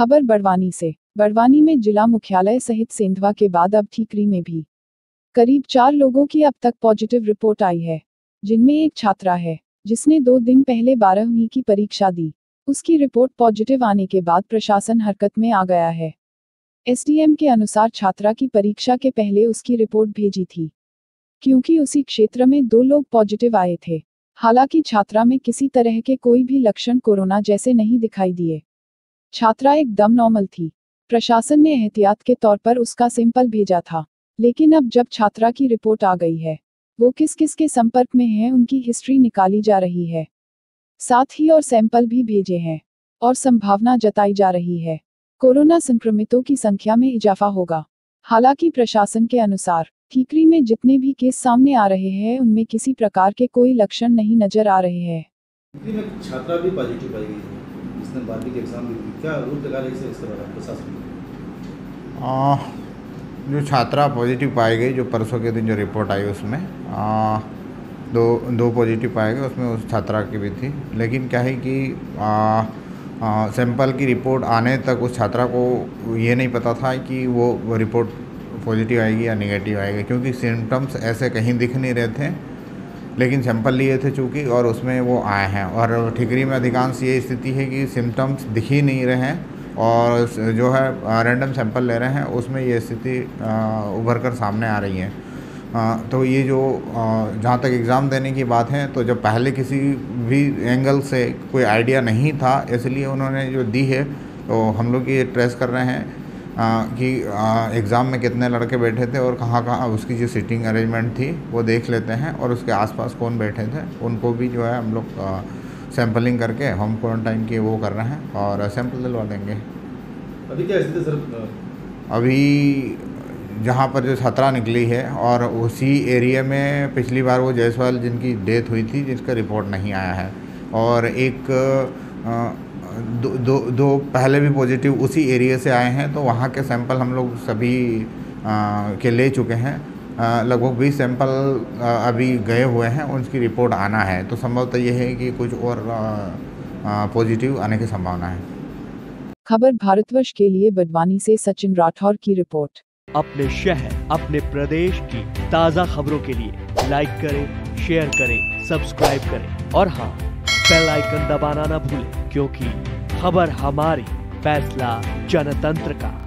खबर बड़वानी से। बड़वानी में जिला मुख्यालय सहित सेंधवा के बाद अब ठीकरी में भी। करीब चार लोगों की अब तक पॉजिटिव रिपोर्ट आई है। जिनमें एक छात्रा है, जिसने दो दिन पहले बारहवीं की परीक्षा दी। उसकी रिपोर्ट पॉजिटिव आने के बाद प्रशासन हरकत में आ गया है। एसडीएम के अनुसार छात्रा की परीक्षा के पहले उसकी रिपोर्ट भेजी थी। क्योंकि उसी क्षेत्र में दो लोग पॉजिटिव आए थे। हालाँकि छात्रा में किसी तरह के कोई भी लक्षण कोरोना जैसे नहीं दिखाई दिए। छात्रा एकदम नॉर्मल थी। प्रशासन ने एहतियात के तौर पर उसका सैंपल भेजा था। लेकिन अब जब छात्रा की रिपोर्ट आ गई है, वो किस किस के संपर्क में है उनकी हिस्ट्री निकाली जा रही है। साथ ही और सैंपल भी भेजे हैं, और संभावना जताई जा रही है। कोरोना संक्रमितों की संख्या में इजाफा होगा। हालाँकि प्रशासन के अनुसार, ठीकरी में जितने भी केस सामने आ रहे हैं, उनमें किसी प्रकार के कोई लक्षण नहीं नज़र आ रहे हैं। छात्रा भी पॉजिटिव है। जिसने के एग्ज़ाम दी। क्या रूल लगा रही इसके बारे में प्रशासन? जो छात्रा पॉजिटिव पाई गई जो परसों के दिन जो रिपोर्ट आई उसमें आ, दो दो पॉजिटिव पाए गए उसमें उस छात्रा की भी थी। लेकिन क्या है कि आ, आ, सैंपल की रिपोर्ट आने तक उस छात्रा को ये नहीं पता था कि वो, वो रिपोर्ट पॉजिटिव आएगी या निगेटिव आएगी क्योंकि सिम्टम्स ऐसे कहीं दिख नहीं रहे थे। लेकिन सैंपल लिए थे चूँकि और उसमें वो आए हैं। और ठिकरी में अधिकांश ये स्थिति है कि सिम्टम्स दिख ही नहीं रहे हैं और जो है रैंडम सैंपल ले रहे हैं, उसमें ये स्थिति उभर कर सामने आ रही है। तो ये जो जहाँ तक एग्ज़ाम देने की बात है तो जब पहले किसी भी एंगल से कोई आइडिया नहीं था, इसलिए उन्होंने जो दी है तो हम लोग ये ट्रेस कर रहे हैं कि एग्ज़ाम में कितने लड़के बैठे थे और कहाँ कहाँ उसकी जो सीटिंग अरेंजमेंट थी वो देख लेते हैं और उसके आसपास कौन बैठे थे उनको भी जो है हम लोग सैम्पलिंग करके होम क्वारंटाइन की वो कर रहे हैं और सैंपल दिलवा देंगे। अभी क्या स्थिति सर अभी जहाँ पर जो छात्रा निकली है और उसी एरिया में पिछली बार वो जायसवाल जिनकी डेथ हुई थी जिसका रिपोर्ट नहीं आया है। और एक दो दो दो पहले भी पॉजिटिव उसी एरिया से आए हैं तो वहाँ के सैंपल हम लोग सभी आ, के ले चुके हैं। लगभग बीस सैंपल अभी गए हुए हैं उनकी रिपोर्ट आना है। तो संभवतः ये है कि कुछ और पॉजिटिव आने की संभावना है। खबर भारतवर्ष के लिए बडवानी से सचिन राठौर की रिपोर्ट अपने शहर अपने प्रदेश की ताज़ा खबरों के लिए लाइक करें शेयर करें सब्सक्राइब करें। और हाँ बेल आइकन दबाना ना भूलें। क्योंकि खबर हमारी फैसला जनतंत्र का।